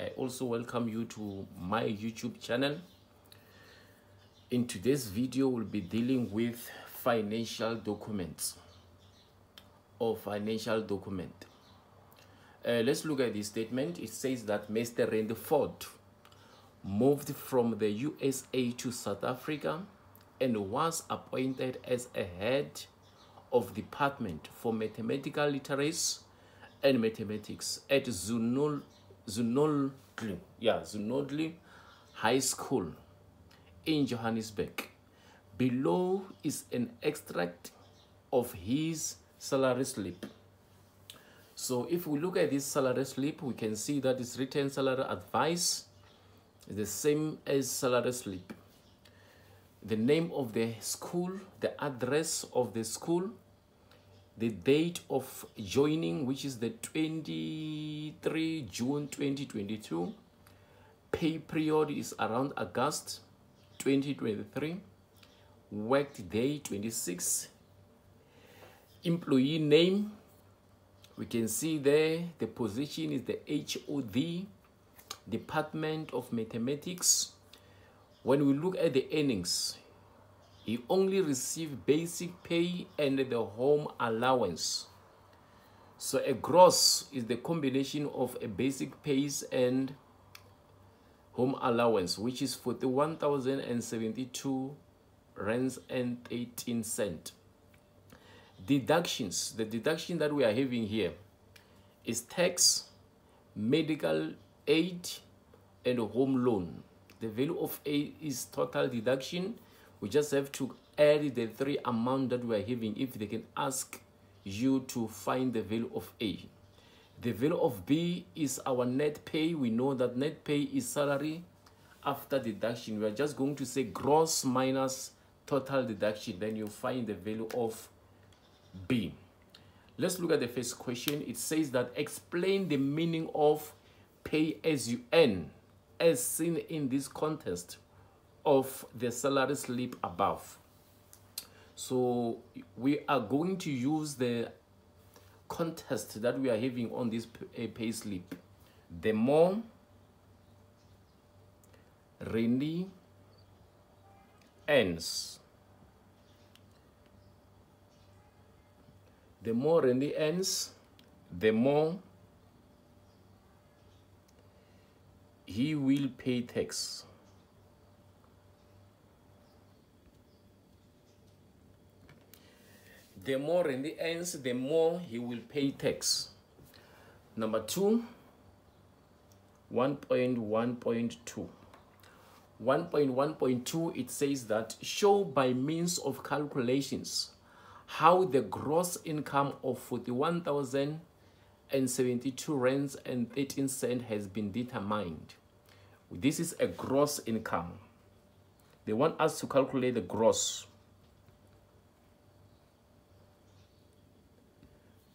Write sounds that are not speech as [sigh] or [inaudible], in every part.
I also welcome you to my YouTube channel. In today's video, we'll be dealing with financial documents or financial document. Uh, let's look at this statement. It says that Mr. Randy Ford moved from the USA to South Africa and was appointed as a head of Department for Mathematical Literacy and Mathematics at Zunul, Zunodli, yeah, Zunodli High School in Johannesburg. Below is an extract of his salary slip. So if we look at this salary slip, we can see that it's written salary advice, the same as salary slip the name of the school, the address of the school, the date of joining, which is the 23 June 2022. Pay period is around August 2023. Worked day 26. Employee name, we can see there the position is the HOD, Department of Mathematics when we look at the earnings, he only received basic pay and the home allowance. So a gross is the combination of a basic pays and home allowance, which is 41,072 rands and 18 cent. Deductions, the deduction that we are having here is tax, medical aid, and home loan the value of A is total deduction. We just have to add the three amount that we are having if they can ask you to find the value of A. The value of B is our net pay. We know that net pay is salary after deduction. We are just going to say gross minus total deduction. Then you find the value of B. Let's look at the first question. It says that explain the meaning of pay as you earn as seen in this context of the salary slip above. So we are going to use the contest that we are having on this pay slip. The more Randy ends, the more Randy ends, the more he will pay tax. The more Randy earns, the more he will pay tax. Number two, 1.1.2. 1.1.2 it says that show by means of calculations how the gross income of 41,072 rands and 13 cent has been determined. This is a gross income. They want us to calculate the gross.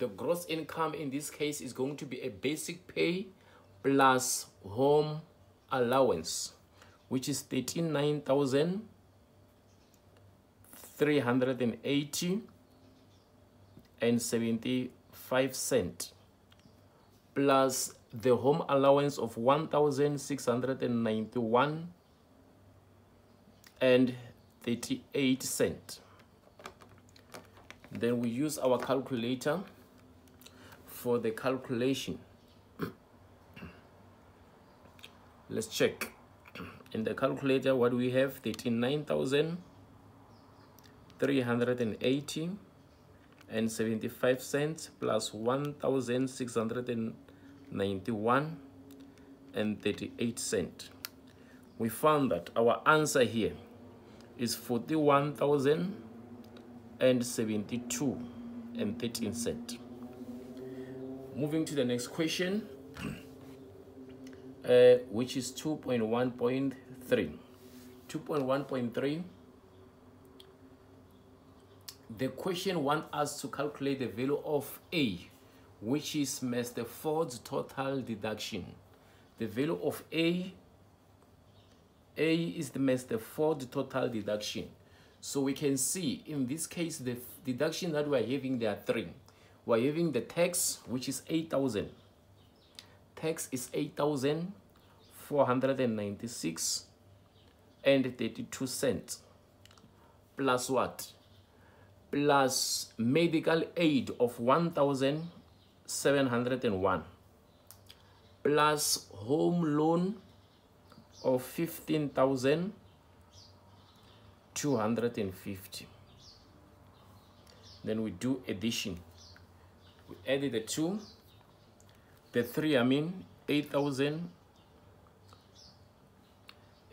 The gross income in this case is going to be a basic pay plus home allowance, which is 39,380 and 75 cent plus the home allowance of 1691 and 38 cent. Then we use our calculator for the calculation [clears throat] let's check in the calculator what we have 39,380 and 75 cents plus 1,691 and 38 cent. We found that our answer here is 41,072 and 13 cent. Moving to the next question, [clears throat] uh, which is 2.1.3. 2.1.3 the question wants us to calculate the value of A which is Mr. Ford's total deduction. The value of A, A is the Mr. Total deduction. So we can see in this case, the deduction that we're having, there are three. We're having the tax, which is 8,000. Tax is 8,000. 496 and 32 cents plus what plus medical aid of 1701 plus home loan of 15,250 then we do addition we added the two the three I mean 8,000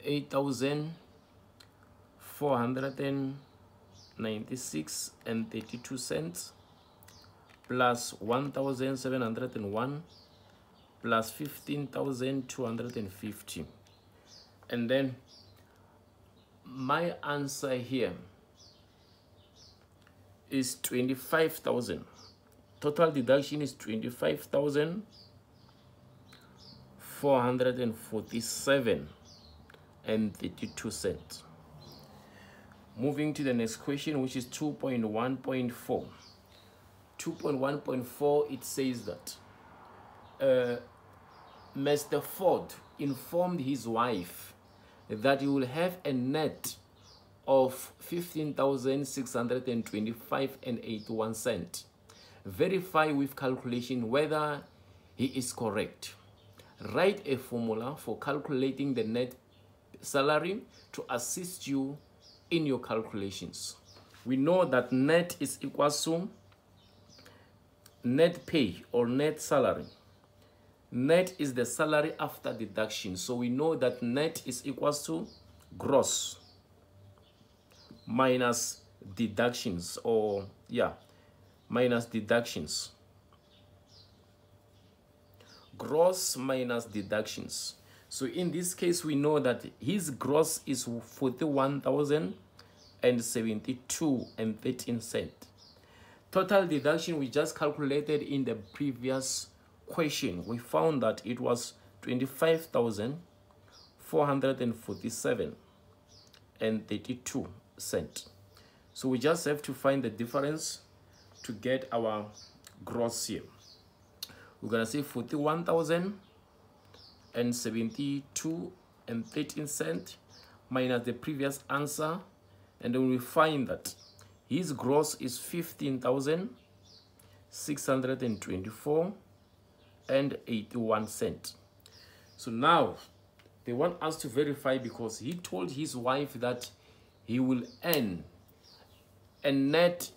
8,496 and 32 cents plus 1,701 plus 15,250 and then my answer here is 25,000 total deduction is 25,447 and 32 cents moving to the next question which is 2.1.4 2.1.4 it says that uh, Mr. Ford informed his wife that he will have a net of 15,625 and 81 cent. Verify with calculation whether he is correct. Write a formula for calculating the net salary to assist you in your calculations. We know that net is equal to net pay or net salary net is the salary after deduction so we know that net is equals to gross minus deductions or yeah minus deductions. Gross minus deductions. So in this case we know that his gross is 41,072 and 13 cent total deduction we just calculated in the previous question, we found that it was 25,447 and 32 cent. So we just have to find the difference to get our gross here. We're gonna say 41,072 and 13 cent minus the previous answer and then we find that his gross is 15,624 and 81 cent. So now they want us to verify because he told his wife that he will earn a net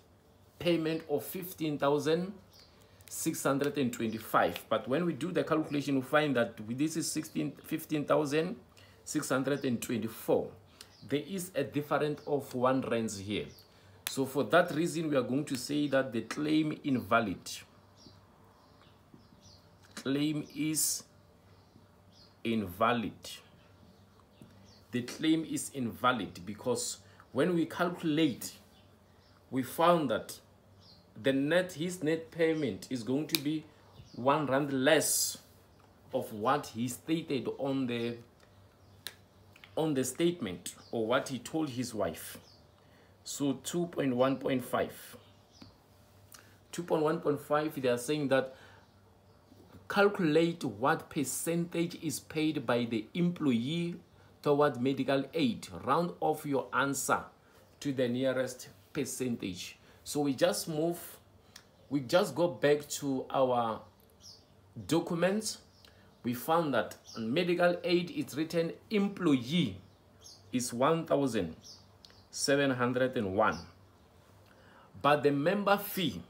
payment of 15,625. But when we do the calculation, we find that this is 16, 15,624. There is a difference of one rands here. So for that reason, we are going to say that the claim invalid claim is invalid. The claim is invalid because when we calculate, we found that the net, his net payment is going to be one rand less of what he stated on the on the statement or what he told his wife. So 2.1.5. 2.1.5, they are saying that calculate what percentage is paid by the employee toward medical aid. Round off your answer to the nearest percentage. So we just move, we just go back to our documents. We found that on medical aid it's written employee is 1,701. But the member fee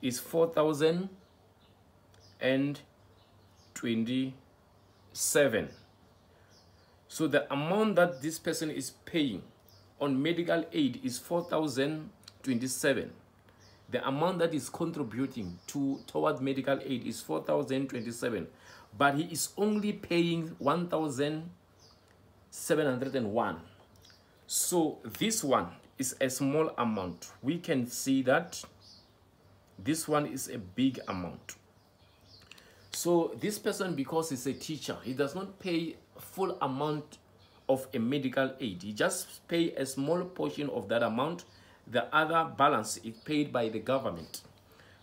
is 4,027. so the amount that this person is paying on medical aid is 4027 the amount that is contributing to toward medical aid is 4027 but he is only paying 1701 so this one is a small amount we can see that this one is a big amount so this person, because he's a teacher, he does not pay full amount of a medical aid. He just pay a small portion of that amount. The other balance is paid by the government.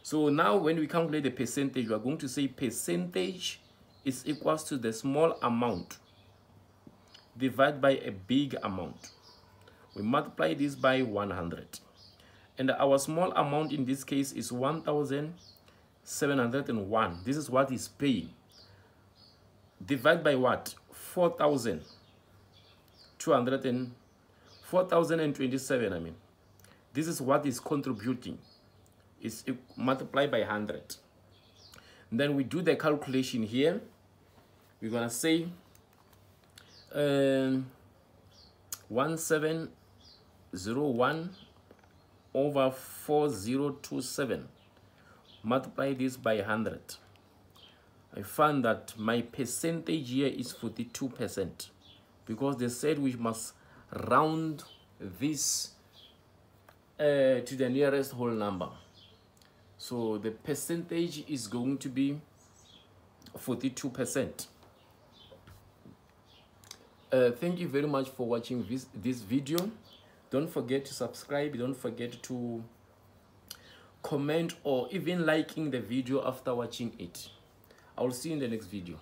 So now when we calculate the percentage, we are going to say percentage is equals to the small amount divided by a big amount. We multiply this by 100. And our small amount in this case is 1,701. This is what is paying. Divide by what? 4,200 and 4,027, I mean. This is what is contributing. It's multiplied by 100. then we do the calculation here. We're going to say um, 1701 over 4027 multiply this by 100 I found that my percentage here is 42% because they said we must round this uh, to the nearest whole number. So the percentage is going to be 42% uh, thank you very much for watching this, this video. Don't forget to subscribe. Don't forget to comment or even liking the video after watching it. I will see you in the next video